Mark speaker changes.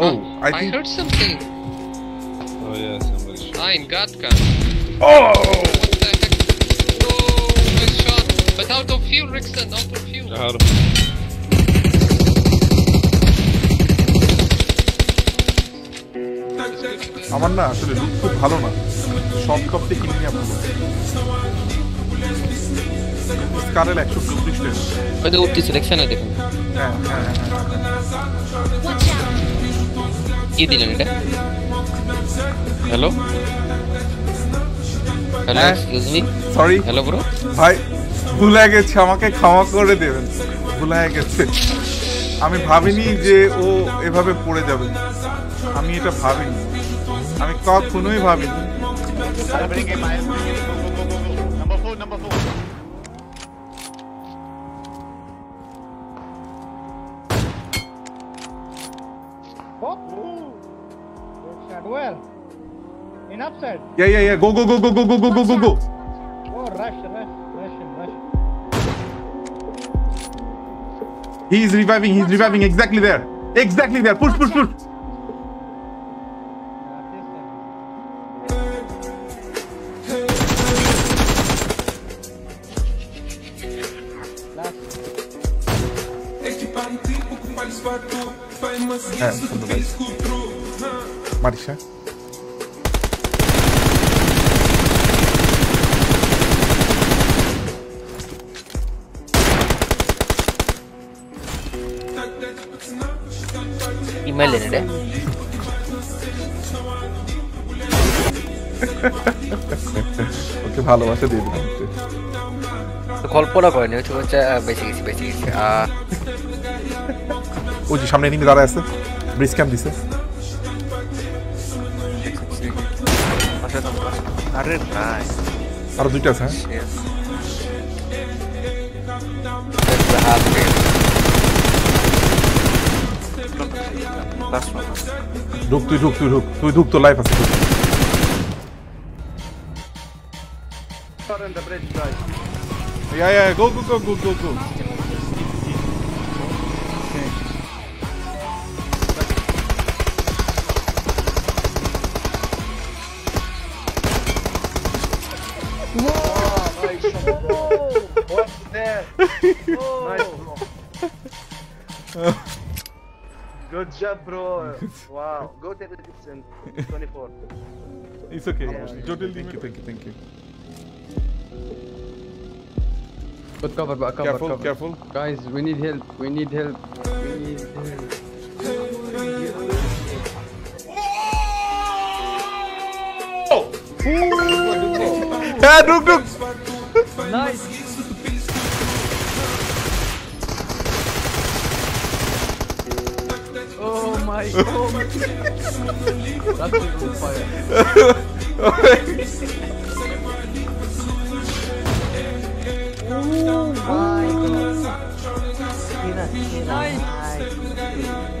Speaker 1: Oh, I
Speaker 2: I
Speaker 1: think.
Speaker 2: heard something.
Speaker 3: Oh yeah, somebody shot.
Speaker 2: Ah, in Gatka.
Speaker 1: Oh!
Speaker 2: What the heck? Oh, nice shot. But out of fuel, Rixon, out of fuel.
Speaker 3: Out of
Speaker 1: আমার না আসলে look খুব ভালো না সব কপতে কিনে নেওয়া ভালো স্কারের একশো চব্বিশ টাকা
Speaker 4: ওই তো উঠতেছে দেখছেন না দেখুন
Speaker 1: হ্যাঁ হ্যাঁ হ্যাঁ
Speaker 4: কি দিলেন এটা? হ্যালো হ্যালো
Speaker 1: হ্যাঁ।
Speaker 4: Excuse me
Speaker 1: sorry
Speaker 4: hello bro
Speaker 1: ভাই ভুলে গেছে আমাকে ক্ষমা করে দেবেন। ভুলে গেছে। আমি ভাবিনি যে ও এভাবে পড়ে যাবে। আমি এটা ভাবিনি। আমি কখনোই ভাবিনি।
Speaker 5: Number four, number four.
Speaker 6: Good shot. Well. In upside.
Speaker 1: Yeah, yeah, yeah. Go, go, go, go, go, go, go, go, go, go.
Speaker 6: Oh, rush, rush, rush him, rush.
Speaker 1: He's reviving. He's reviving. Exactly there. Exactly there. Push, push, push.
Speaker 6: Uh, this time. Last.
Speaker 1: হ্যাঁ Eh, é, tudo bem.
Speaker 4: Marcha. email in it.
Speaker 1: ওকে ভালোবাসা দিয়ে দিলাম
Speaker 4: কল্পনা করেনি হচ্ছে বেঁচে গেছি বেঁচে গেছি আহ
Speaker 1: ওই যে সামনে এনিমি দাঁড়ায় আছে ব্রিজ ক্যাম্প দিছে
Speaker 7: আরে
Speaker 1: দুইটা আছে হ্যাঁ ঢুক তুই ঢুক তুই ঢুক তুই ঢুক তো লাইফ আছে. Yeah, yeah, go, go, go, go, go, go.
Speaker 5: What's there? Nice, bro. Good job, bro. Wow. Go take the distance. 24.
Speaker 1: It's okay.
Speaker 5: Yeah.
Speaker 1: Jotel, thank you, thank you, thank you.
Speaker 8: But cover, but cover,
Speaker 1: Careful,
Speaker 8: cover.
Speaker 1: careful.
Speaker 8: Guys, we need help. We need help. We need help.
Speaker 1: Oh! Ha duk duk.
Speaker 8: Nice. Oh my god. That's a fire. oh my god. Nice.